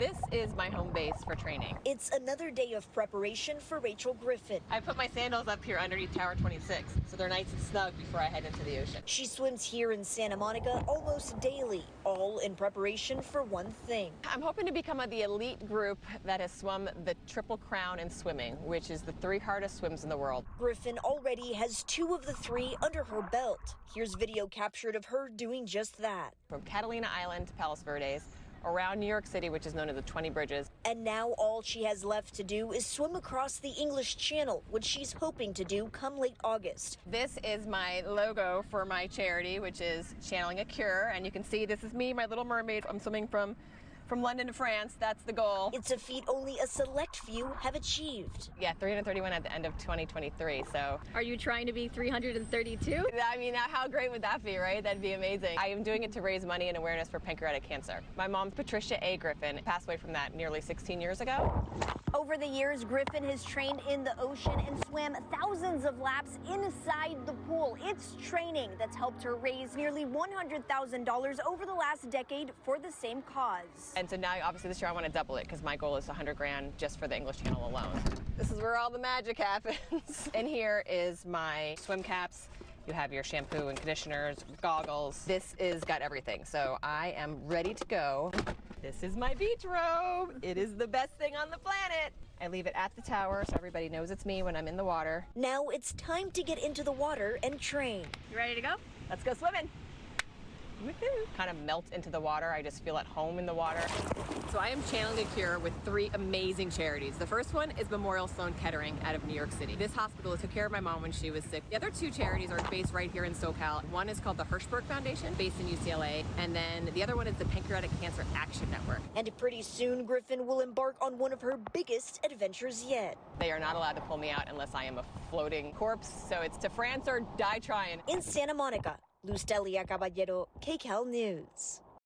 This is my home base for training. It's another day of preparation for Rachel Griffin. I put my sandals up here underneath Tower 26, so they're nice and snug before I head into the ocean. She swims here in Santa Monica almost daily, all in preparation for one thing. I'm hoping to become of the elite group that has swum the Triple Crown in swimming, which is the three hardest swims in the world. Griffin already has two of the three under her belt. Here's video captured of her doing just that. From Catalina Island to Palos Verdes, around New York City, which is known as the 20 Bridges. And now all she has left to do is swim across the English Channel, which she's hoping to do come late August. This is my logo for my charity, which is Channeling a Cure. And you can see this is me, my little mermaid. I'm swimming from from London to France. That's the goal. It's a feat only a select few have achieved. Yeah, 331 at the end of 2023. So, are you trying to be 332? I mean, how great would that be, right? That'd be amazing. I am doing it to raise money and awareness for pancreatic cancer. My mom, Patricia A. Griffin, passed away from that nearly 16 years ago. Over the years, Griffin has trained in the ocean and swam thousands of laps inside the pool. It's training that's helped her raise nearly $100,000 over the last decade for the same cause. And so now, obviously, this year I want to double it because my goal is 100 grand just for the English Channel alone. This is where all the magic happens. and here is my swim caps. You have your shampoo and conditioners, goggles. This is got everything. So I am ready to go. This is my beach robe. It is the best thing on the planet. I leave it at the tower so everybody knows it's me when I'm in the water. Now it's time to get into the water and train. You ready to go? Let's go swimming. Kind of melt into the water. I just feel at home in the water. So I am channeling a cure with three amazing charities. The first one is Memorial Sloan Kettering out of New York City. This hospital took care of my mom when she was sick. The other two charities are based right here in SoCal. One is called the Hirschberg Foundation, based in UCLA, and then the other one is the Pancreatic Cancer Action Network. And pretty soon, Griffin will embark on one of her biggest adventures yet. They are not allowed to pull me out unless I am a floating corpse, so it's to France or die trying. In Santa Monica, Luz Delia Caballero, KCAL News.